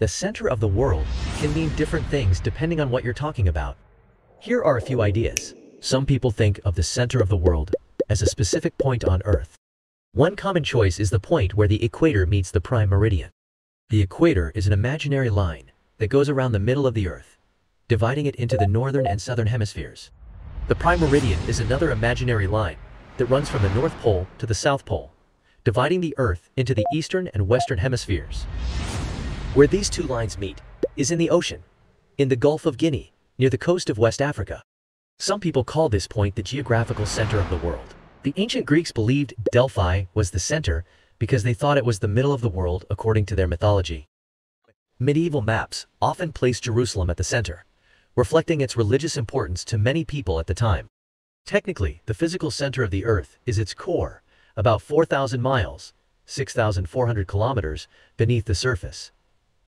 The center of the world can mean different things depending on what you're talking about. Here are a few ideas. Some people think of the center of the world as a specific point on Earth. One common choice is the point where the equator meets the prime meridian. The equator is an imaginary line that goes around the middle of the Earth, dividing it into the northern and southern hemispheres. The prime meridian is another imaginary line that runs from the North Pole to the South Pole, dividing the Earth into the eastern and western hemispheres. Where these two lines meet is in the ocean, in the Gulf of Guinea, near the coast of West Africa. Some people call this point the geographical center of the world. The ancient Greeks believed Delphi was the center because they thought it was the middle of the world according to their mythology. Medieval maps often place Jerusalem at the center, reflecting its religious importance to many people at the time. Technically, the physical center of the Earth is its core, about 4,000 miles, 6,400 kilometers, beneath the surface.